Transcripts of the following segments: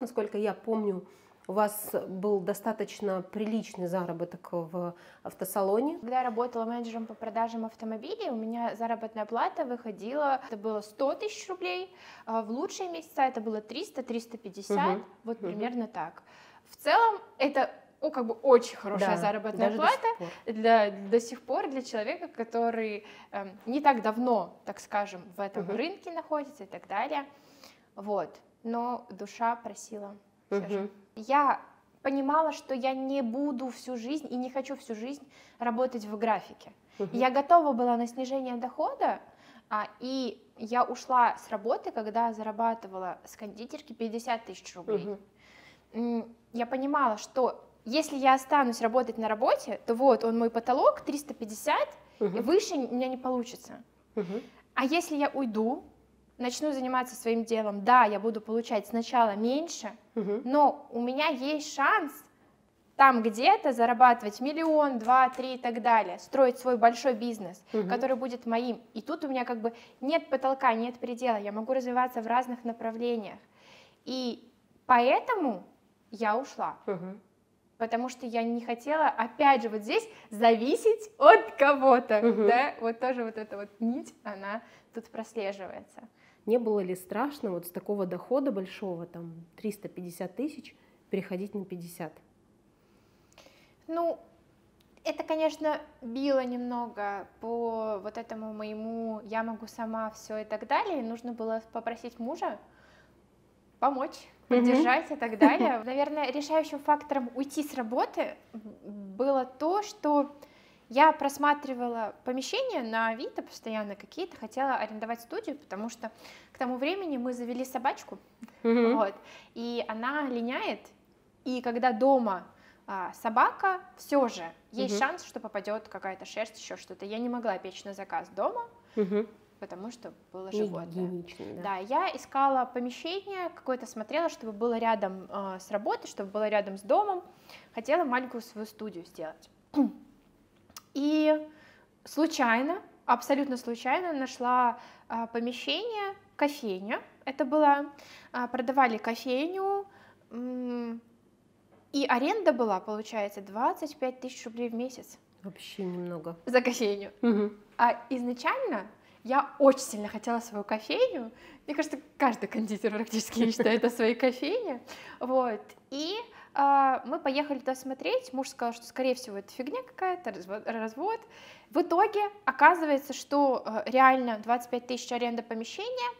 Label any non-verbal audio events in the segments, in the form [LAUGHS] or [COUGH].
Насколько я помню, у вас был достаточно приличный заработок в автосалоне. Когда я работала менеджером по продажам автомобилей, у меня заработная плата выходила, это было 100 тысяч рублей, а в лучшие месяца это было 300-350, угу. вот угу. примерно так. В целом это ну, как бы очень хорошая да, заработная плата до сих, для, до сих пор для человека, который э, не так давно, так скажем, в этом угу. рынке находится и так далее. Вот. Но душа просила. Угу. Я понимала, что я не буду всю жизнь и не хочу всю жизнь работать в графике. Угу. Я готова была на снижение дохода, а, и я ушла с работы, когда зарабатывала с кондитерки 50 тысяч рублей. Угу. Я понимала, что если я останусь работать на работе, то вот он мой потолок 350, угу. и выше у меня не получится. Угу. А если я уйду, начну заниматься своим делом, да, я буду получать сначала меньше, угу. но у меня есть шанс там где-то зарабатывать миллион, два, три и так далее, строить свой большой бизнес, угу. который будет моим. И тут у меня как бы нет потолка, нет предела, я могу развиваться в разных направлениях. И поэтому я ушла. Угу. Потому что я не хотела, опять же, вот здесь зависеть от кого-то, угу. да, вот тоже вот эта вот нить, она тут прослеживается. Не было ли страшно вот с такого дохода большого, там 350 тысяч, переходить на 50? Ну, это, конечно, било немного по вот этому моему «я могу сама все» и так далее. нужно было попросить мужа помочь, поддержать mm-hmm. и так далее. [LAUGHS] Наверное, решающим фактором уйти с работы было то, что я просматривала помещения на Авито постоянно какие-то, хотела арендовать студию, потому что к тому времени мы завели собачку, mm-hmm. вот, и она линяет, и когда дома а, собака, все же есть mm-hmm. шанс, что попадет какая-то шерсть, еще что-то. Я не могла печь на заказ дома, mm-hmm. потому что было животное. Да. да, я искала помещение, какое-то смотрела, чтобы было рядом э, с работой, чтобы было рядом с домом. Хотела маленькую свою студию сделать. И случайно, абсолютно случайно нашла а, помещение, кофейня. Это была, а, продавали кофейню, и аренда была, получается, 25 тысяч рублей в месяц. Вообще немного. За кофейню. Угу. А изначально я очень сильно хотела свою кофейню. Мне кажется, каждый кондитер практически [LAUGHS] мечтает о своей кофейне. Вот. И мы поехали туда смотреть, муж сказал, что, скорее всего, это фигня какая-то, развод. В итоге оказывается, что э, реально 25 тысяч аренда помещения,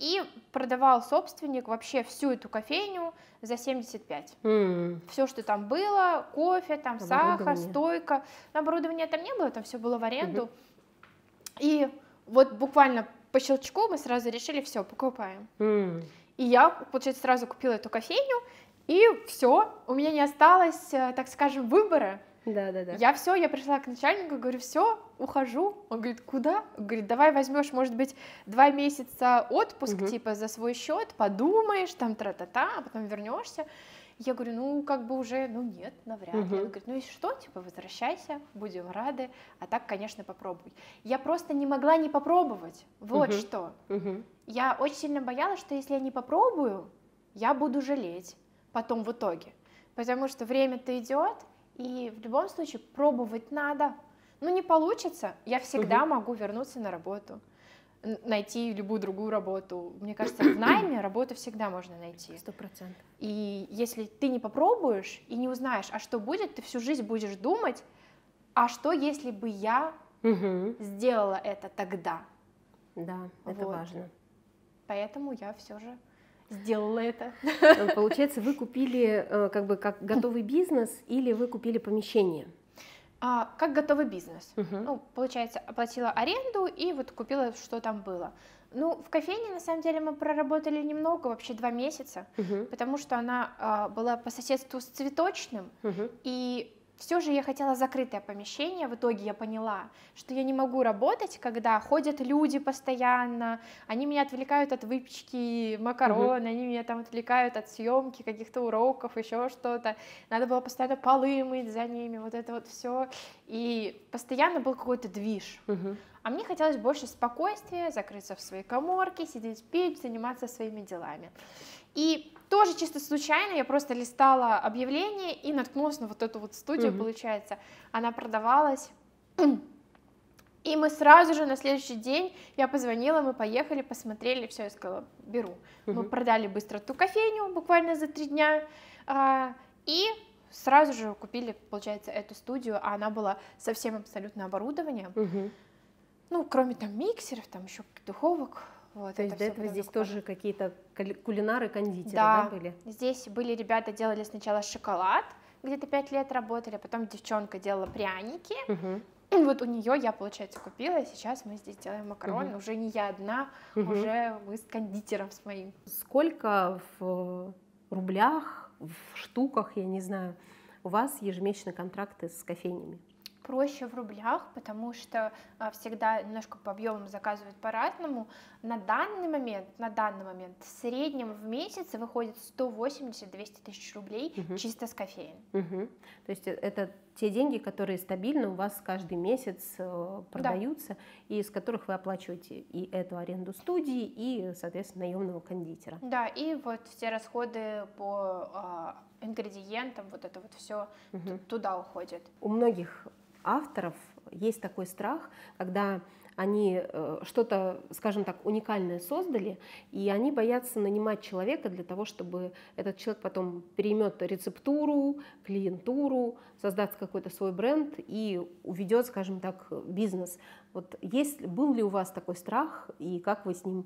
и продавал собственник вообще всю эту кофейню за 75. Mm. Все, что там было, кофе, там сахар, стойка. Оборудования там не было, там все было в аренду. Mm-hmm. И вот буквально по щелчку мы сразу решили, все, покупаем. Mm. И я, получается, сразу купила эту кофейню, и все, у меня не осталось, э, так скажем, выбора. Да, да, да. Я все, я пришла к начальнику, говорю, все, ухожу. Он говорит, куда? Он говорит, давай возьмешь, может быть, два месяца отпуск, угу. типа, за свой счет, подумаешь, там, тра-та-та, а потом вернешься. Я говорю, ну, как бы уже, ну, нет, навряд ли. Угу. Он говорит, ну и что, типа, возвращайся, будем рады, а так, конечно, попробуй. Я просто не могла не попробовать, вот угу. что. Угу. Я очень сильно боялась, что если я не попробую, я буду жалеть потом в итоге. Потому что время-то идет, и в любом случае пробовать надо. Ну, не получится, я всегда угу. могу вернуться на работу, найти любую другую работу. Мне кажется, в найме работу всегда можно найти. Сто процентов. И если ты не попробуешь и не узнаешь, а что будет, ты всю жизнь будешь думать, а что, если бы я угу. сделала это тогда? Да, это вот. важно. Поэтому я все же сделала это. Э, получается, вы купили э, как бы как готовый бизнес или вы купили помещение? А, как готовый бизнес. Угу. Ну, получается, оплатила аренду и вот купила, что там было. Ну, в кофейне, на самом деле, мы проработали немного, вообще два месяца, угу. потому что она а, была по соседству с цветочным, угу. и все же я хотела закрытое помещение, в итоге я поняла, что я не могу работать, когда ходят люди постоянно, они меня отвлекают от выпечки макарон, угу. они меня там отвлекают от съемки каких-то уроков, еще что-то. Надо было постоянно полы мыть за ними, вот это вот все. И постоянно был какой-то движ. Угу. А мне хотелось больше спокойствия, закрыться в своей коморке, сидеть пить, заниматься своими делами. И тоже чисто случайно, я просто листала объявление и наткнулась на вот эту вот студию, Мгм. получается. Она продавалась. И мы сразу же на следующий день, я позвонила, мы поехали, посмотрели, все, я сказала, беру. Мы Мгм. продали быстро ту кофейню, буквально за три дня, а, и сразу же купили, получается, эту студию, а она была со всем абсолютно оборудованием, Мгм. ну, кроме там миксеров, там еще духовок, вот. То есть до этого здесь тоже какие-то кули- кулинары, кондитеры, Да. да, были? Здесь были ребята, делали сначала шоколад, где-то пять лет работали, потом девчонка делала пряники. И вот у нее я, получается, купила, и сейчас мы здесь делаем макароны. Мгм. Уже не я одна, Мгм. уже мы с кондитером с моим. Сколько в рублях, в штуках, я не знаю, у вас ежемесячные контракты с кофейнями? Проще в рублях, потому что а, всегда немножко по объемам заказывают по-разному. На данный момент, на данный момент в среднем в месяц выходит 180-200 тысяч рублей Мгм. чисто с кофеин. Мгм. То есть э- это те деньги, которые стабильно у вас каждый месяц э, продаются, и из которых вы оплачиваете и эту аренду студии, и, соответственно, наемного кондитера. Да, и вот все расходы по а, ингредиентам, вот это вот все Мгм. туда уходит. У многих авторов есть такой страх, когда они э, что-то, скажем так, уникальное создали, и они боятся нанимать человека для того, чтобы этот человек потом переймет рецептуру, клиентуру, создаст какой-то свой бренд и уведет, скажем так, бизнес. Вот есть, был ли у вас такой страх и как вы с ним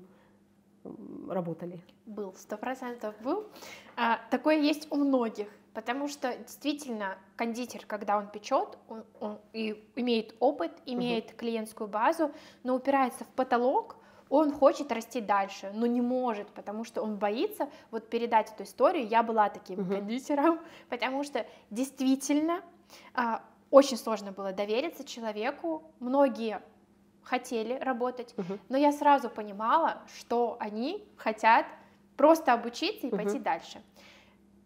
работали? Был, сто процентов был. А, такое есть у многих, потому что действительно кондитер, когда он печет, он, он и имеет опыт, имеет клиентскую базу, но упирается в потолок, он хочет расти дальше, но не может, потому что он боится вот передать эту историю. Я была таким Мгм. кондитером, [LAUGHS] потому что действительно а, очень сложно было довериться человеку. Многие хотели работать, Мгм. но я сразу понимала, что они хотят просто обучиться и Мгм. пойти дальше.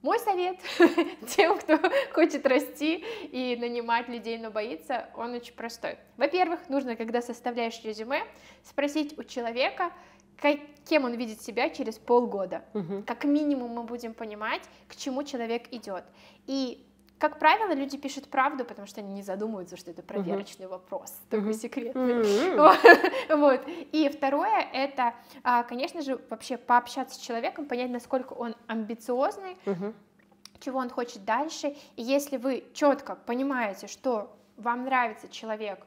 Мой совет [LAUGHS] тем, кто [LAUGHS] хочет расти и нанимать людей, но боится, он очень простой. Во-первых, нужно, когда составляешь резюме, спросить у человека, ка- кем он видит себя через полгода. Мгм. Как минимум мы будем понимать, к чему человек идет. И как правило, люди пишут правду, потому что они не задумываются, что это проверочный вопрос, такой Мгм. секретный. М. [LAUGHS] Вот. И второе, это, а, конечно же, вообще пообщаться с человеком, понять, насколько он амбициозный, Мгм. чего он хочет дальше. И если вы четко понимаете, что вам нравится человек,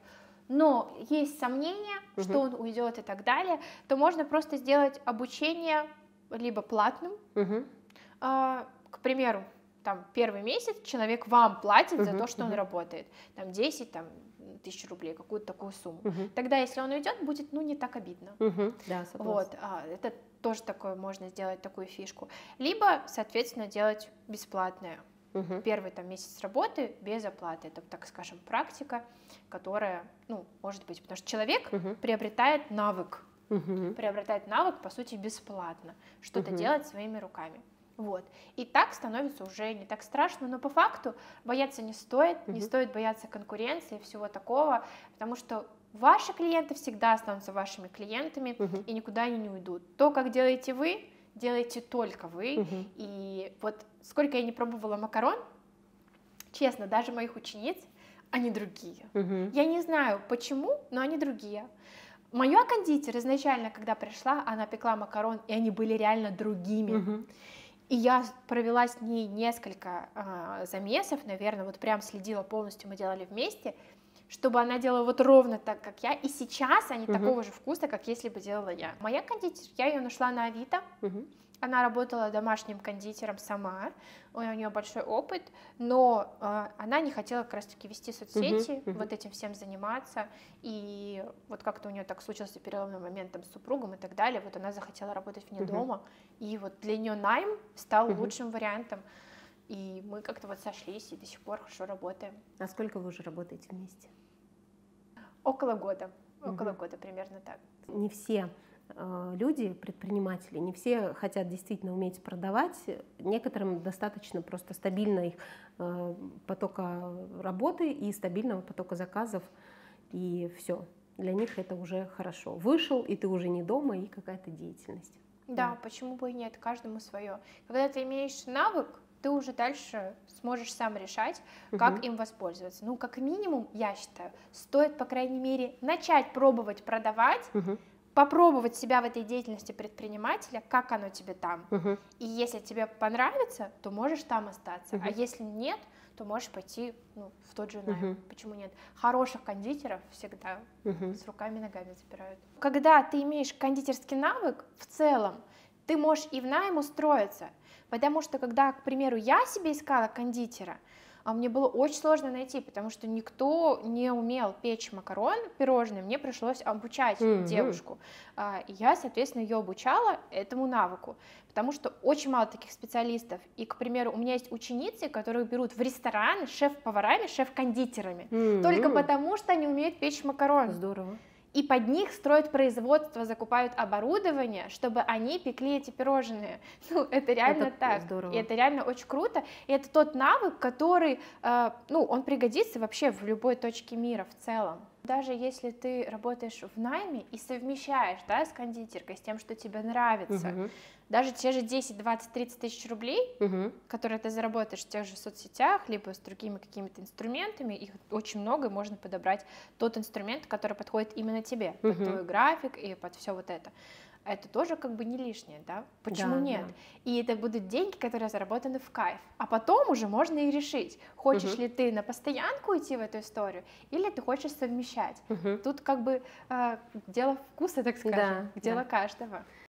но есть сомнения, Мгм. что он уйдет и так далее, то можно просто сделать обучение либо платным, а, к примеру, там первый месяц человек вам платит за Мгм, то, что он мгм. работает, там 10 там, тысяч рублей, какую-то такую сумму. Мгм. Тогда, если он уйдет, будет, ну, не так обидно. Мгм. Да, согласна. Вот, а, это тоже такое можно сделать такую фишку. Либо, соответственно, делать бесплатное. Мгм. Первый там месяц работы без оплаты. Это, так скажем, практика, которая, ну, может быть, потому что человек Мгм. приобретает навык, Мгм. приобретает навык, по сути, бесплатно, что-то Мгм. делать своими руками. Вот. И так становится уже не так страшно, но по факту бояться не стоит, не Мгм. стоит бояться конкуренции и всего такого, потому что ваши клиенты всегда останутся вашими клиентами Мгм. и никуда они не уйдут. То, как делаете вы, делаете только вы. Мгм. И вот сколько я не пробовала макарон, честно, даже моих учениц, они другие. Мгм. Я не знаю почему, но они другие. Моя кондитер изначально, когда пришла, она пекла макарон, и они были реально другими. Мгм. И я провела с ней несколько а, замесов, наверное, вот прям следила полностью, мы делали вместе, чтобы она делала вот ровно так, как я. И сейчас они Мгм. такого же вкуса, как если бы делала я. Моя кондитер, я ее нашла на Авито. Мгм. Она работала домашним кондитером сама, у нее большой опыт, но э, она не хотела как раз-таки вести соцсети, Мгм, мгм. вот этим всем заниматься, и вот как-то у нее так случился переломный момент там, с супругом и так далее, вот она захотела работать вне Мгм. дома, и вот для нее найм стал Мгм. лучшим вариантом, и мы как-то вот сошлись и до сих пор хорошо работаем. А сколько вы уже работаете вместе? Около года, около Мгм. года примерно так. Не все люди, предприниматели, не все хотят действительно уметь продавать. Некоторым достаточно просто стабильной э, потока работы и стабильного потока заказов, и все. Для них это уже хорошо. Вышел, и ты уже не дома, и какая-то деятельность. Да, да, почему бы и нет, каждому свое. Когда ты имеешь навык, ты уже дальше сможешь сам решать, как угу. им воспользоваться. Ну, как минимум, я считаю, стоит, по крайней мере, начать пробовать продавать, угу. Попробовать себя в этой деятельности предпринимателя, как оно тебе там. Угу. И если тебе понравится, то можешь там остаться. Угу. А если нет, то можешь пойти ну, в тот же найм. Угу. Почему нет? Хороших кондитеров всегда угу. с руками и ногами забирают. Когда ты имеешь кондитерский навык, в целом, ты можешь и в найм устроиться. Потому что когда, к примеру, я себе искала кондитера, а мне было очень сложно найти, потому что никто не умел печь макарон пирожные, мне пришлось обучать mm-hmm. девушку. А, и я, соответственно, ее обучала этому навыку, потому что очень мало таких специалистов. И, к примеру, у меня есть ученицы, которые берут в рестораны шеф-поварами, шеф-кондитерами, mm-hmm. только потому что они умеют печь макароны. Здорово и под них строят производство, закупают оборудование, чтобы они пекли эти пирожные. [LAUGHS] Ну, это реально это так. Здорово. И это реально очень круто. И это тот навык, который, э, ну, он пригодится вообще в любой точке мира в целом. Даже если ты работаешь в найме и совмещаешь, да, с кондитеркой, с тем, что тебе нравится, угу даже те же 10, 20, 30 тысяч рублей, угу. которые ты заработаешь в тех же соцсетях, либо с другими какими-то инструментами, их очень много, и можно подобрать тот инструмент, который подходит именно тебе, угу. под твой график и под все вот это. Это тоже как бы не лишнее, да? Почему да, нет? Да. И это будут деньги, которые заработаны в кайф. А потом уже можно и решить, хочешь угу. ли ты на постоянку идти в эту историю, или ты хочешь совмещать. Угу. Тут как бы э, дело вкуса, так скажем, да, дело да. каждого.